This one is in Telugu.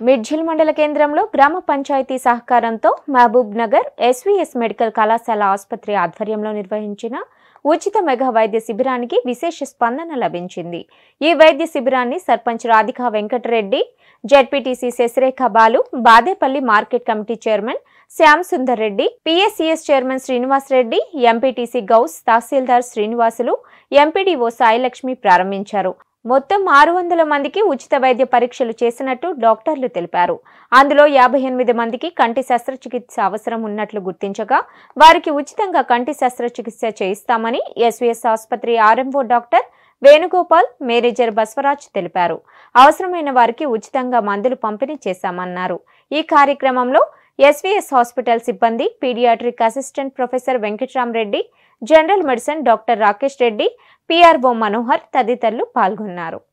మిడ్జిల్ మండల కేంద్రంలో గ్రామ పంచాయతీ సహకారంతో మహబూబ్ నగర్ ఎస్వీఎస్ మెడికల్ కళాశాల ఆసుపత్రి ఆధ్వర్యంలో నిర్వహించిన ఉచిత మెగా వైద్య శిబిరానికి విశేష స్పందన లభించింది. ఈ వైద్య శిబిరాన్ని sarpanch Radhika Venkatareddy ZPTC Sasirekha Balu Badepalli market committee chairman Shyam Sundar Reddy PSCS chairman Srinivas Reddy MPTC Gouse tahsildar Srinivasulu MPDO Sailakshmi ప్రారంభించారు. మొత్తం ఆరు వందల మందికి ఉచిత వైద్య పరీక్షలు చేసినట్టు డాక్టర్లు తెలిపారు. అందులో యాభై ఎనిమిది మందికి కంటి శస్త్రచికిత్స అవసరం ఉన్నట్లు గుర్తించగా వారికి ఉచితంగా కంటి శస్త్రచికిత్స చేయిస్తామని ఎస్వీఎస్ ఆసుపత్రి RMO doctor Venugopal manager Basavaraj తెలిపారు. అవసరమైన వారికి ఉచితంగా మందులు పంపిణీ చేశామన్నారు. ఈ కార్యక్రమంలో ఎస్వీఎస్ హాస్పిటల్ సిబ్బంది paediatric assistant professor Venkatramareddy general medicine doctor Rakesh Reddy PRO Manohar తదితరులు పాల్గొన్నారు.